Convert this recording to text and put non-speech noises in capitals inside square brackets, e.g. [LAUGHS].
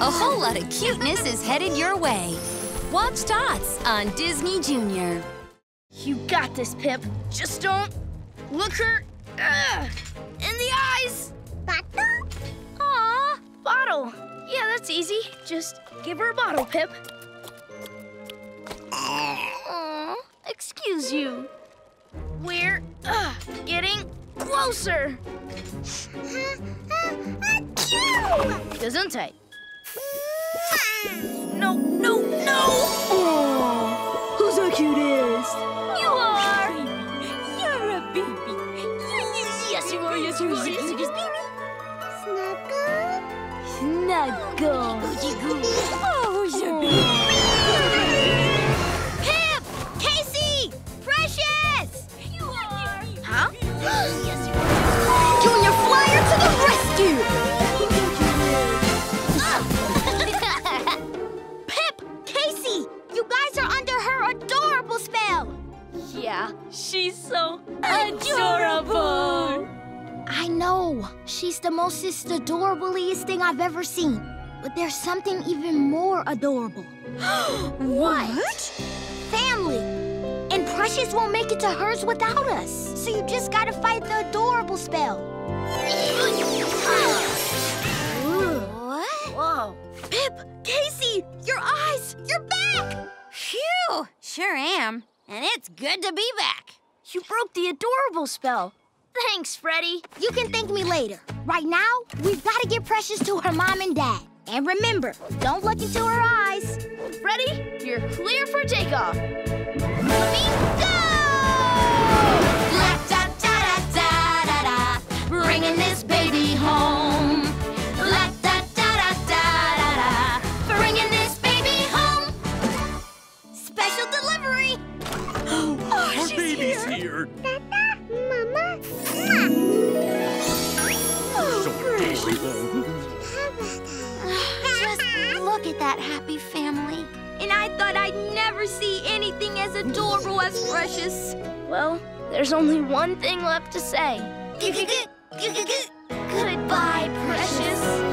A whole lot of cuteness is headed your way. Watch Tots on Disney Junior. You got this, Pip. Just don't look her in the eyes. Bottle? Aw, bottle. Yeah, that's easy. Just give her a bottle, Pip. Aw, excuse you. We're uh, getting closer. [LAUGHS] Gesundheit. No, no, no! Oh, who's the cutest? You are! You're a baby. Yes, you are, yes, you are, yes, you are. Snuggle. Snuggle. Oh, You guys are under her adorable spell! Yeah, she's so Adorable. I know. She's the most adorablest thing I've ever seen. But there's something even more adorable. [GASPS] What? Family! And Precious won't make it to hers without us. So you just gotta fight the adorable spell. [GASPS] What? Whoa. Pip! K.C.! Your eyes! You're back! Phew, sure am. And it's good to be back. You broke the adorable spell. Thanks, Freddy. You can thank me later. Right now, we've got to get Precious to her mom and dad. And remember, don't look into her eyes. Freddy, you're clear for takeoff. Bingo! La da da da da da da, bringing this baby's here. Mama. So adorable. Just look at that happy family. And I thought I'd never see anything as adorable as Precious. Well, there's only one thing left to say. Goodbye, Precious.